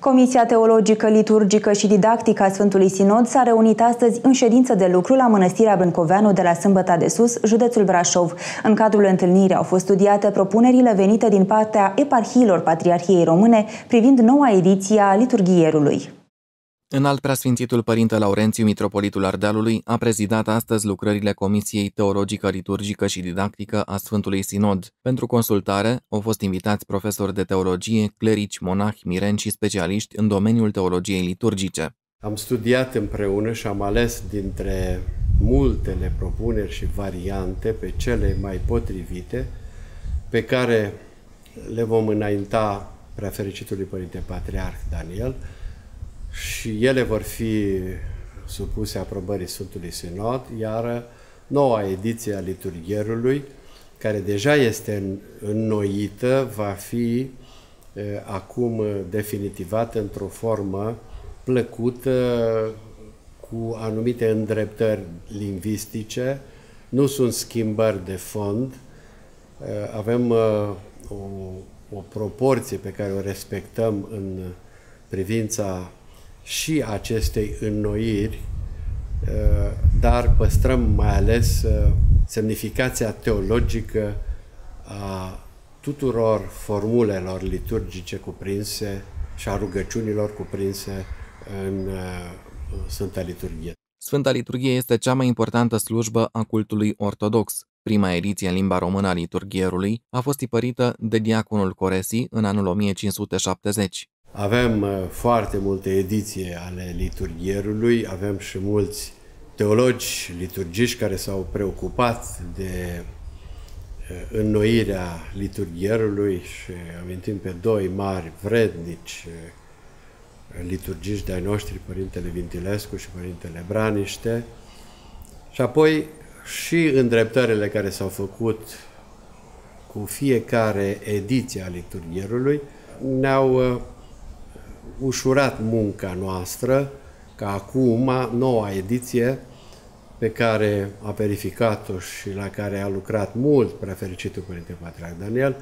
Comisia Teologică, Liturgică și Didactică a Sfântului Sinod s-a reunit astăzi în ședință de lucru la Mănăstirea Brâncoveanu de la Sâmbăta de Sus, județul Brașov. În cadrul întâlnirii au fost studiate propunerile venite din partea eparhiilor Patriarhiei Române privind noua ediție a liturghierului. Înalt preasfințitul Părinte Laurențiu, Mitropolitul Ardealului, a prezidat astăzi lucrările Comisiei Teologică, Liturgică și Didactică a Sfântului Sinod. Pentru consultare au fost invitați profesori de teologie, clerici, monahi, mireni și specialiști în domeniul teologiei liturgice. Am studiat împreună și am ales dintre multele propuneri și variante pe cele mai potrivite pe care le vom înainta preafericitului Părinte Patriarh Daniel, și ele vor fi supuse aprobării Sfântului Sinod, iar noua ediție a liturghierului, care deja este înnoită, va fi acum definitivată într-o formă plăcută, cu anumite îndreptări lingvistice, nu sunt schimbări de fond, avem o, o proporție pe care o respectăm în privința și acestei înnoiri, uh, dar păstrăm mai ales uh, semnificația teologică a tuturor formulelor liturgice cuprinse și a rugăciunilor cuprinse în uh, Sfânta Liturghie. Sfânta Liturghie este cea mai importantă slujbă a cultului ortodox. Prima ediție în limba română a liturghierului a fost tipărită de diaconul Coresi în anul 1570. Avem uh, foarte multe ediții ale liturghierului, avem și mulți teologi liturgiști care s-au preocupat de uh, înnoirea liturghierului și amintim pe doi mari vrednici uh, liturgiști de-ai noștri, Părintele Vintilescu și Părintele Braniște, și apoi și îndreptările care s-au făcut cu fiecare ediție a liturghierului ne-au ușurat munca noastră ca acum, noua ediție pe care a verificat-o și la care a lucrat mult prefericitul Părinte Patriarh Daniel,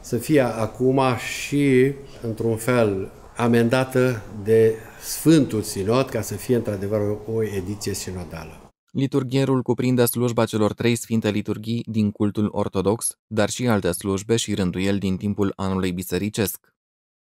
să fie acum și, într-un fel, amendată de Sfântul Sinod, ca să fie într-adevăr o ediție sinodală. Liturghierul cuprinde slujba celor trei sfinte liturghii din cultul ortodox, dar și alte slujbe și rânduieli din timpul anului bisericesc.